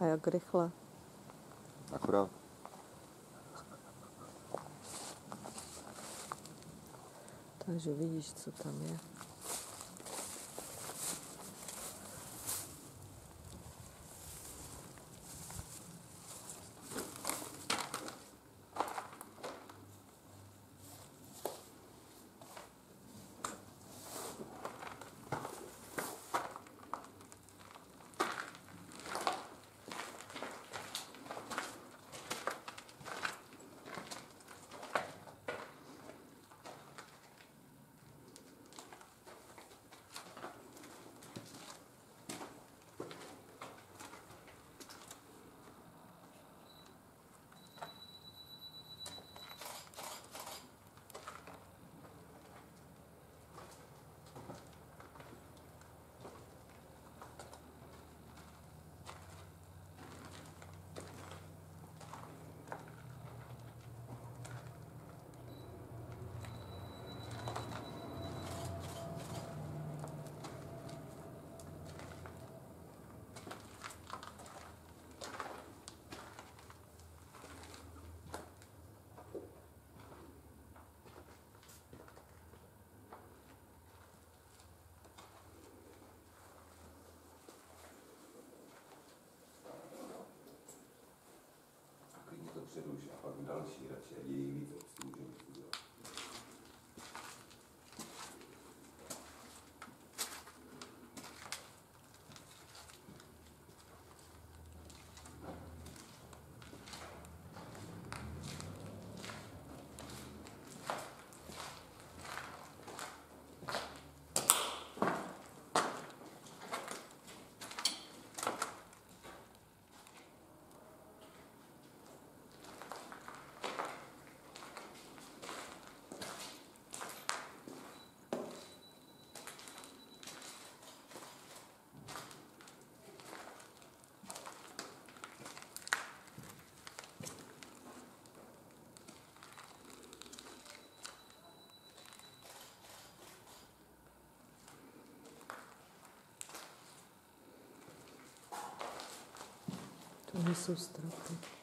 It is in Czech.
A jak rychle? Akorát. Takže vidíš, co tam je. A přeruš a pak další radši, ať je jí víc Несу Тропы.